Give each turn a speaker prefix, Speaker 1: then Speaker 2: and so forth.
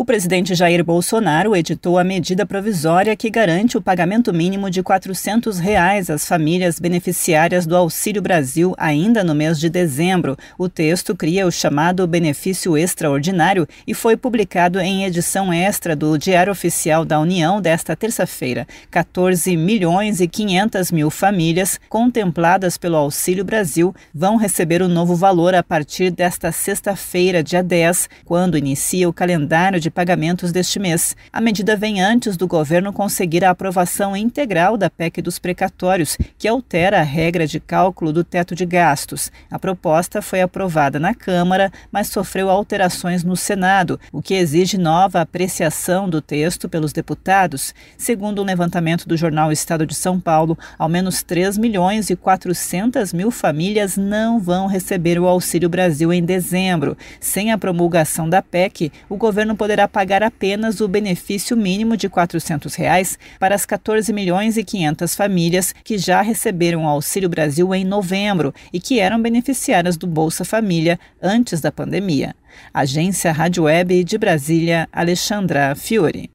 Speaker 1: O presidente Jair Bolsonaro editou a medida provisória que garante o pagamento mínimo de 400 reais às famílias beneficiárias do Auxílio Brasil ainda no mês de dezembro. O texto cria o chamado benefício extraordinário e foi publicado em edição extra do Diário Oficial da União desta terça-feira. 14 milhões e 500 mil famílias contempladas pelo Auxílio Brasil vão receber o novo valor a partir desta sexta-feira, dia 10, quando inicia o calendário de de pagamentos deste mês. A medida vem antes do governo conseguir a aprovação integral da PEC dos precatórios, que altera a regra de cálculo do teto de gastos. A proposta foi aprovada na Câmara, mas sofreu alterações no Senado, o que exige nova apreciação do texto pelos deputados. Segundo um levantamento do jornal Estado de São Paulo, ao menos 3 milhões e 400 mil famílias não vão receber o Auxílio Brasil em dezembro. Sem a promulgação da PEC, o governo poderá poderá pagar apenas o benefício mínimo de 400 reais para as 14 milhões e 500 famílias que já receberam o Auxílio Brasil em novembro e que eram beneficiárias do Bolsa Família antes da pandemia. Agência Rádio Web de Brasília, Alexandra Fiore.